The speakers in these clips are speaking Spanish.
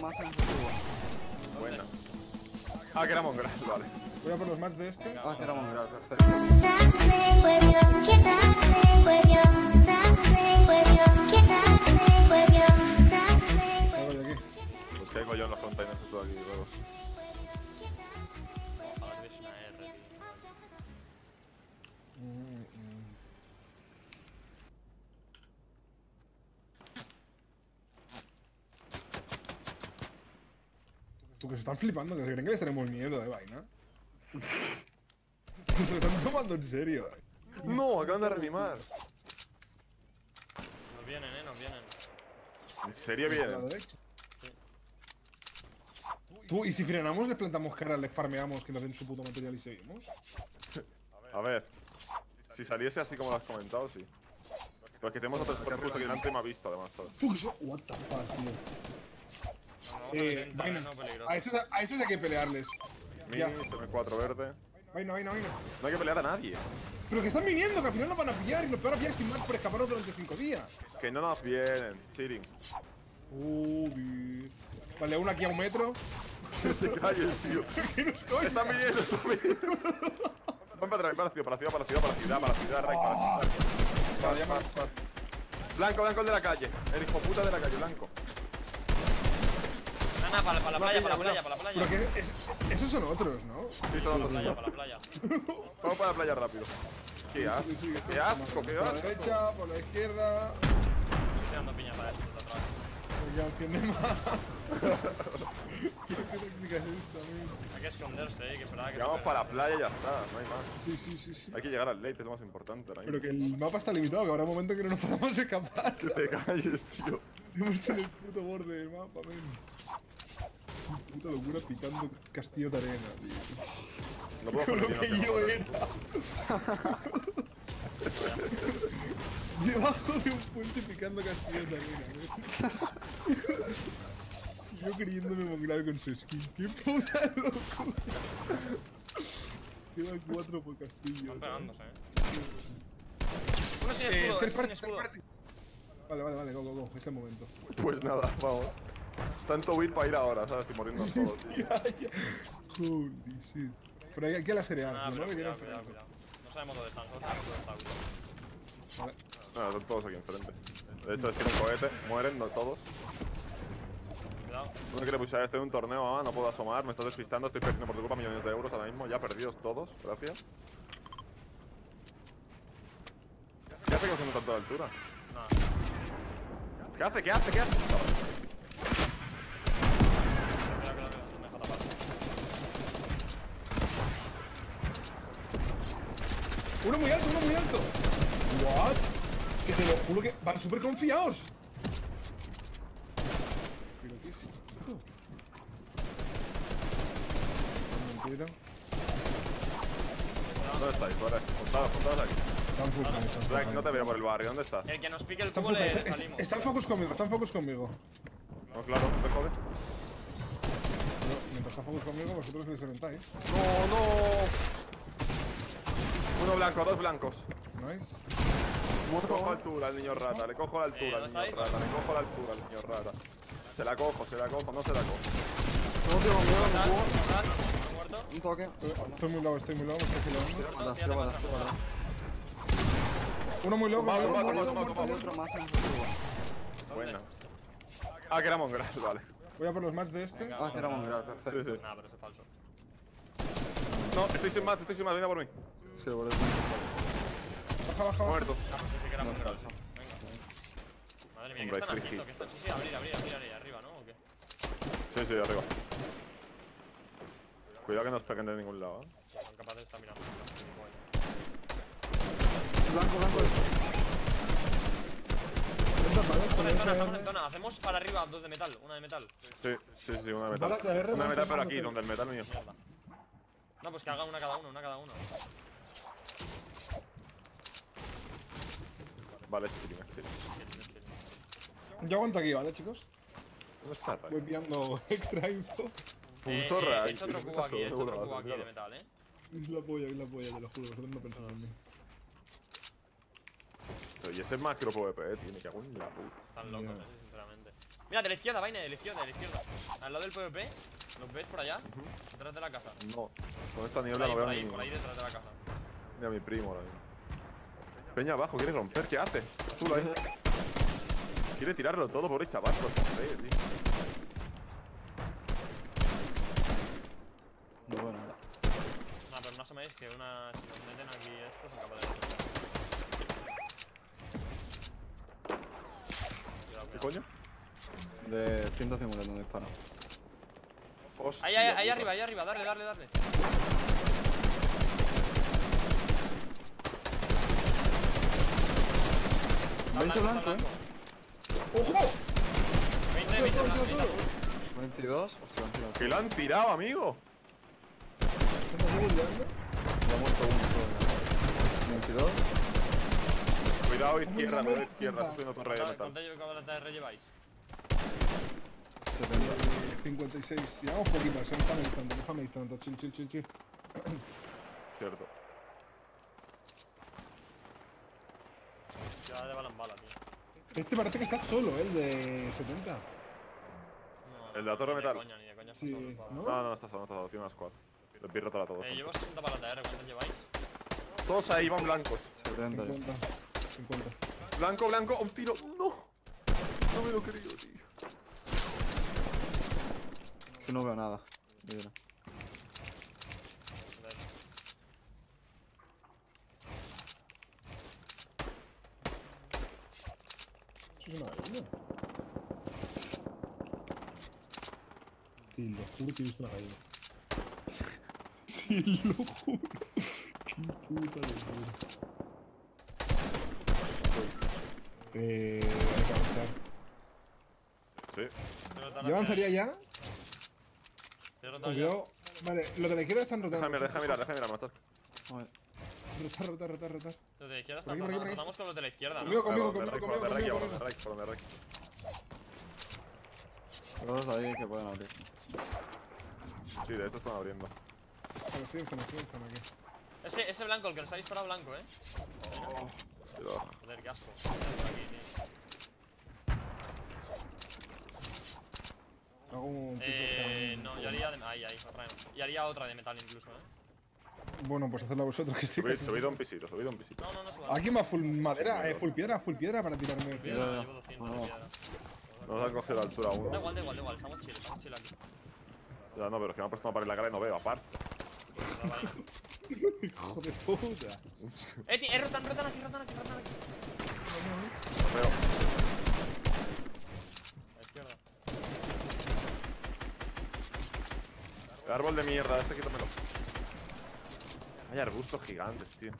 más en su tubo. Buena. Ah, que era Mongrass, vale. Voy a por los match de este. Ah, que voy aquí. Pues caigo yo en los containers de aquí luego. Ojalá tuviese una R, tío. Que se están flipando, que se creen que les tenemos miedo de vaina. se lo están tomando en serio. No, acaban de reanimar. Nos vienen, eh, nos vienen. ¿En serio vienen? Tú, y si frenamos, les plantamos cara, les farmeamos, que nos den su puto material y seguimos. A ver. Si saliese así como lo has comentado, sí. Pero es que tenemos otros por justo aquí delante y me ha visto además, ¿sabes? Tú, que so- What the fuck, tío. Vamos Eh, peligroso. A esos, a esos hay que pelearles. Mini, Ya. SM4 verde. Vaina, vaina, vaina. No hay que pelear a nadie. Pero que están viniendo, que al final nos van a pillar y nos van a pillar sin más por escaparnos durante 5 días. Que no nos vienen. Cheating. Uy. Vale, uno aquí a un metro. Te calles, tío. ¿Qué no estoy? Están viniendo, están viniendo. Van para atrás, para la ciudad, para la ciudad, para la ciudad, para la ciudad, para la ciudad, Ray, para la ciudad. Vale, más, más. Blanco, blanco el de la calle. El hijo puta de la calle, blanco. Nana, para, para la playa, para la playa, para la Pero playa. que es- esos son otros, ¿no? Sí, son Para la playa, otros. para la playa. Vamos para la playa rápido. Qué asco, qué asco, qué Por la asco. derecha, por la izquierda. Estoy tirando piña para esto, de atrás. Pues ya entiende más. ¿Qué técnica es esta, amigo? Hay que esconderse, eh, que esperaba que vamos no para la playa y ya está, no hay más. Sí, sí, sí, sí. Hay que llegar al late, es lo más importante ahora Pero que el mapa está limitado, que habrá un momento que no nos podamos escapar. Que te calles, tío. Estamos en el puto borde del mapa, men. Puta locura picando castillo de arena, tío. No puedo Con lo que yo no era. Debajo de un puente picando castillos de arena, ¿eh? Yo creyéndome mongrave con su skin. ¡Qué puta locura! Queda cuatro por castillo. Están pegándose, eh. Uno sin Eh, escudo, ese sin party, escudo. Vale, vale, vale, go, go, go. Es el momento. Pues nada, vamos. Tanto will para ir ahora, ¿sabes? Y morirnos todos. Holy shit. Pero hay aquí a la cereal, Ah, ¿no? cuidado, cuidado, cuidado. No sabemos dónde están, solo sabemos dónde está uno. Vale. Nada, están todos aquí enfrente. De hecho, es que un cohete, mueren no todos. Cuidado. No quiere pushar, estoy en un torneo, ah, no puedo asomar, me estás despistando, estoy perdiendo por tu culpa millones de euros ahora mismo, ya perdidos todos, gracias. ¿Qué hace que no tanto de altura? Nada. ¿Qué hace? ¿Qué hace? ¿Qué hace? Uno muy alto, uno muy alto. What? Que te lo juro que van súper confiados. Mentira. ¿Dónde estáis? Fuera, juntados, juntados aquí. Están full Black, no te veo por el barrio, ¿dónde estás? El que nos pique el cubo le, salimos. Están focus conmigo, están focus conmigo. No, claro, no te jode. Pero mientras están focus conmigo, vosotros les reventáis. No, no. Uno blanco, dos blancos. Nice. Le cojo altura al niño rata, le cojo la Eh, altura al ¿dónde niño rata, le cojo la altura al niño rata. Se la cojo, se la cojo, no se la cojo. No tengo. Un toque. Estoy muy low, estoy muy me estoy healando. Para, Uno muy más en su tubo. Buena. Ah, que era Mongrass, vale. Voy a por los match de este. Venga. Ah, que era muy grave, Sí, sí. Nah, pero eso es falso. No, estoy sin más, estoy sin más, venga por mí. Sí, por eso. Baja, baja, baja. Muerto. Ah, pues sí, sí que era muy grave. Venga. Madre mía, ¿qué están haciendo? ¿Qué están? Sí, sí, abrir, abrir, abrir, abrir, arriba, ¿no? ¿O qué? Sí, sí, arriba. Cuidado que no os peguen de ningún lado. ¿eh? Son capaces de estar mirando. Blanco, blanco. Estamos en zona, estamos en zona. Hacemos para arriba dos de metal, una de metal. Sí, sí, sí, una de metal. Una de metal, pero aquí, donde el metal mío. No, pues que haga una cada uno, una cada uno. Vale, sí, sí. Chill, chill. Yo aguanto aquí, ¿vale, chicos? ¿Dónde está, Voy extra info. Eh, Punto eh, Ray. he hecho otro cubo aquí, he hecho otro cubo aquí de metal, eh. Es la polla, es la polla, te lo juro, no pensáis en mí. Y ese es macro PvP, eh, tiene que hago en la puta. Están locos, eh, sinceramente. Mira, de la izquierda, vaina, de la izquierda, de la izquierda. Al lado del PvP. ¿Los ves por allá? Detrás de la casa. No, con esta Por niebla ahí, no veo por ahí, ni, por ahí detrás de la casa. ni a mi primo ahora mismo. Peña abajo, quiere romper, ¿qué hace? Tú ahí. Quiere tirarlo todo por el chaval, por favor, tío. No, bueno, nada. No, pero no asoméis que una. Si nos meten aquí esto, se acaba de. ¿Qué coño? De 150 donde dispara. Hostia, Ahí, ahí, ahí arriba, ahí arriba, darle, darle, darle. Está 20 blanco, eh. ¡Ojo! 20, 20 blanco, 20 azul. 22. Hostia, han tirado. Que lo han tirado, amigo. ¿Estamos bugueando? Ya ha muerto uno solo. ya. 22. Cuidado, izquierda, cuidado, izquierda. Estoy subiendo torre de ¿Cuántas metal. cuántas TR lleváis? 70. Eh, 56. Llevamos poquitas, eh. Déjame distante, déjame distante. Chill, chill, chill, chill. Cierto. Ya de bala en bala, tío. Este parece que está solo, eh, el de 70. No, El de la torre ni metal. coña, ni de coña, Sí, solo. ¿no? No, no, está solo, está solo. Tiene una squad. Los vi rotar a todos. Eh, llevo 60 balas de AR, ¿cuántas lleváis? Todos ahí van blancos. 70 ya. 50. 50. Blanco, blanco, un tiro. No. No me lo creo, tío. Que no veo nada. Mira. Eso es una gallina. Lo juro que he visto una gallina. Sí, lo juro. Qué puta locura. Eh, hay que avanzar. Sí. ¿Yo avanzaría ya? yo... Vale, los de la izquierda están rotando. Déjame, déjame mirar, déjame mirar. Rotar, rotar, rotar, rotar. Los de la izquierda están rotando. Rotamos con los de la izquierda, Conmigo, ¿no? conmigo, Por conmigo, por donde. Rey, por donde Rey. Todos ahí que pueden abrir. Sí, de hecho están abriendo. Zona aquí. Ese, ese blanco, el que nos ha disparado blanco, eh. Pero- Joder, qué asco. Hago un Eh, no, yo haría de... Ahí, ahí, otra. Y haría otra de metal incluso, eh. Bueno, pues hacedla vosotros que estoy Subid, casi- subido un pisito, subido un pisito. No, no, no suba. Aquí más full madera, eh, full piedra, full piedra para tirarme. Piedra, Ya, ya. llevo 200 de Bueno. piedra. Nos han cogido la altura Da uno. igual, da igual, da igual. Estamos chill, estamos chill aquí. Ya no, pero es que me ha puesto una pared en la cara y no veo, aparte. Hijo de puta. Eh, tío, eh, rotan, rotan aquí, rotan aquí, rotan aquí. No veo. A la izquierda. El árbol de mierda, este quítamelo. Hay arbustos gigantes, tío.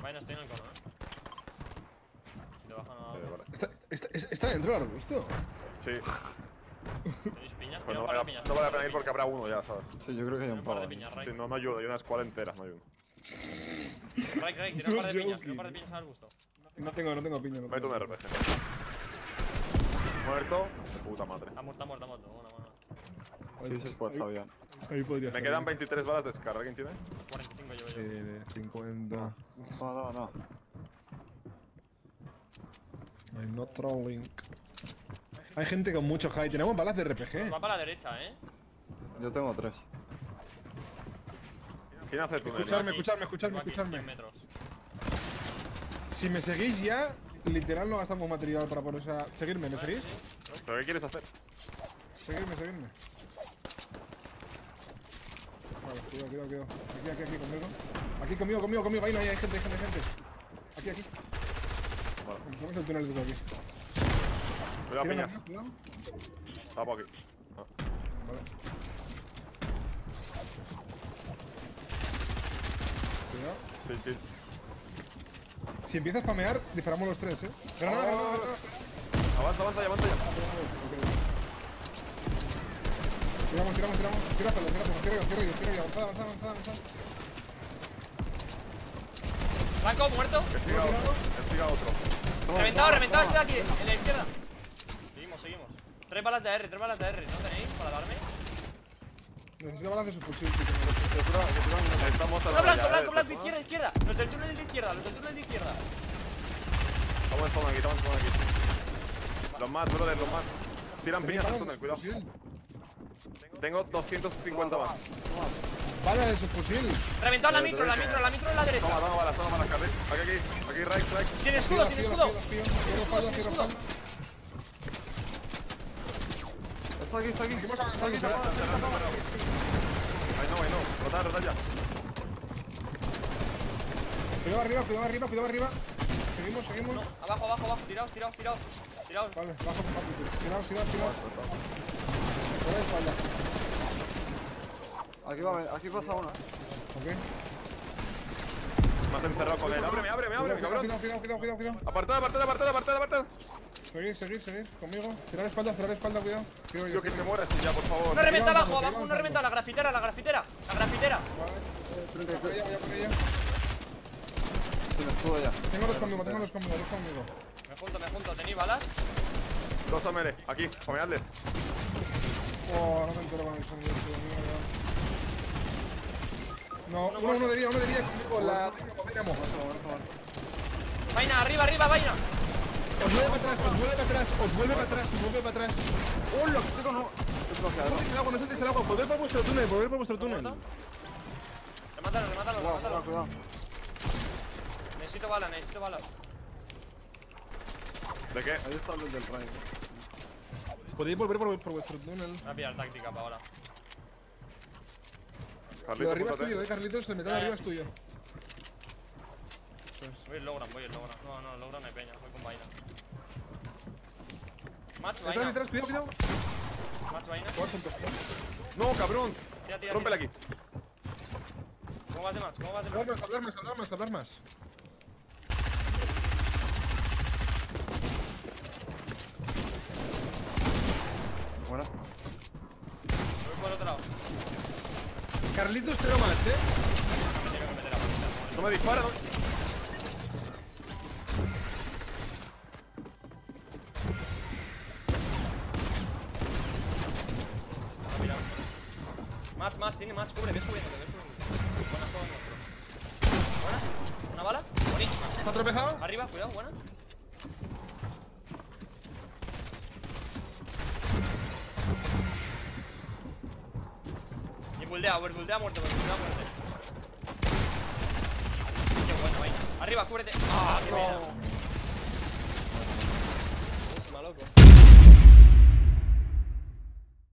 Vaina, estoy en el cono, eh. Bajan a Eh, vale. Está, está, está- está dentro del arbusto. Sí. pues no par vale, de piñas. no vale la pena ir porque habrá uno ya, ¿sabes? Sí, yo creo que hay un un par pavo. de piñas, Ray. Sí, no, no ayuda, hay una escuadra entera, no ayuda. Ray, Ray, tira un par de No piñas, tira un par de piñas al gusto. No tengo, no tengo piña. No Meto un. RPG. Muerto. De puta madre. Está muerto, está muerto, está muerto. Bueno, bueno. Sí, se puede. Ahí podría Me quedan bien. 23 balas de descarga, ¿quién tiene? 45 llevo yo. Eh, 50. No, no, no. I'm not trolling. Hay gente con mucho high. Tenemos balas de RPG. Va para la derecha, eh. Yo tengo tres. ¿Quién hace túnel? Aquí, escuchadme. 100 metros. Si me seguís ya, literal no gastamos material para por esa. Seguirme, ¿me seguís? ¿Pero qué quieres hacer? Seguirme, seguirme. Vale, cuidado, cuidado, cuidado. Aquí, aquí, aquí, conmigo. Aquí conmigo, conmigo, conmigo. Ahí no hay, hay gente, hay gente, hay gente. Aquí, aquí. Vale. Vamos al túnel desde aquí. Cuidado, piñas. aquí, cuidado. Está por aquí. Ah, Vale. Cuidado. Sí, sí. Si empieza a spamear, disparamos los tres, eh. Granada, granada, granada. Avanza, avanza, ya, avanza ya. Tiramos, tiramos, tiramos. Tira yo, tira yo, tira yo. Blanco, muerto. Que siga otro. Que siga otro. Reventado, reventado, este de aquí, en la izquierda. Tres balas de AR, tres balas de AR. ¿No tenéis para darme? Necesito balas de su fusil. Estamos a blanco, blanco, blanco, izquierda, izquierda. Los del túnel de izquierda, los del túnel de izquierda. Estamos en zona aquí, estamos en zona aquí. Los más, brother, los más. Tiran piñas al túnel, cuidado. Tengo 250 más. Bala de su fusil. Reventado la mitro, la mitro, la mitro en la derecha. Toma, toma balas, toma balas, Carly. Aquí, aquí, aquí, right, right. Sin escudo, sin escudo. Sin escudo, sin escudo. Está aquí, está aquí. Está aquí, está aquí. Ay, no, ay, no. Rota, rota ya. Cuidado arriba, cuidado arriba, cuidado arriba. Seguimos, seguimos. No, abajo, abajo, abajo. Tiraos, tiraos, tiraos. Tiraos. Vale, bajo rápido. Tiraos, tiraos, tiraos. Por la espalda. Aquí va, aquí pasa una. Ok. Me has encerrado con él. Ábreme, ábreme, ábreme, cabrón. cuidado, cuidado, cuidado, cuidado. Apartad, apartad, apartad, apartad, apartad. Seguir, seguir, seguir. Conmigo. Tirar espalda, tirar espalda, cuidado. Yo. Que se muera así ya, por favor. Una reventa abajo, abajo, una seguimos reventa. La grafitera, la grafitera. La grafitera. Vale. Voy por ella, voy por ella. Tengo dos conmigo, tengo dos conmigo, dos conmigo. Me junto, me junto. ¿Tenéis balas? Dos amere, aquí, fomeadles. Oh, no me entero con el sonido. No, uno, uno de día, uno de día conmigo, la. Vaina, arriba, arriba, vaina. Os vuelve para atrás, os vuelve para atrás, os vuelve para atrás, os vuelve para atrás. ¡Hola! ¿Qué no? Esto hacia No soltéis el agua, no soltéis el agua, volved para vuestro túnel, volved para vuestro túnel. Remátalo, remátalo, Cuidado, cuidado, remátalo. cuidado. Necesito balas, necesito balas. ¿De qué? Ahí está el del Prime. Podéis volver por, por vuestro túnel. Voy a pillar táctica para ahora. Lo Carlitos, arriba es tuyo, eh, Carlitos, el metal arriba es tuyo. Voy el logran, voy el logran. No, no, el logran no hay peña. Voy con vaina. Match, vaina. detrás, cuidado, cuidado. Match, vaina. No, cabrón. Tira, tira, Rómpela tira. aquí. ¿Cómo vas de match? ¿Cómo vas de Hablar match? más, hablar más, hablar más, hablar más. Buena. Voy por otro lado. Carlitos, cero más, eh. Me tengo que meter a patita. No me dispara, ¿no? Match. Cubre, ves subiendo, ves subiendo. Buena juego nuestro. Buena. ¿Una bala? Buenísima. ¿Está tropezado? Arriba, cuidado, buena. Y buldea, overbuldea muerto, overbuldea muerte. Qué bueno, vaina. Arriba, cúbrete. ¡Ah, qué pena!